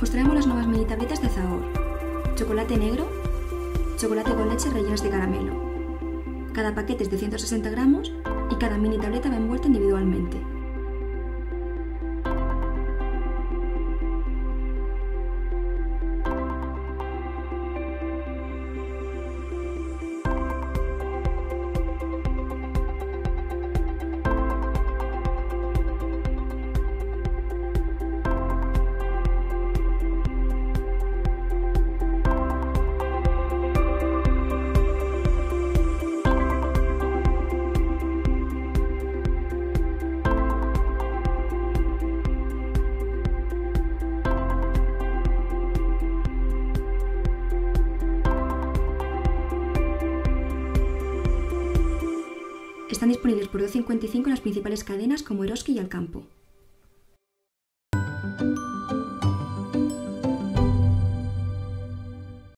Os traemos las nuevas mini tabletas de Zahor. Chocolate negro, chocolate con leche rellenas de caramelo. Cada paquete es de 160 gramos y cada mini tableta va envuelta individualmente. Están disponibles por 2,55 en las principales cadenas como Eroski y Alcampo.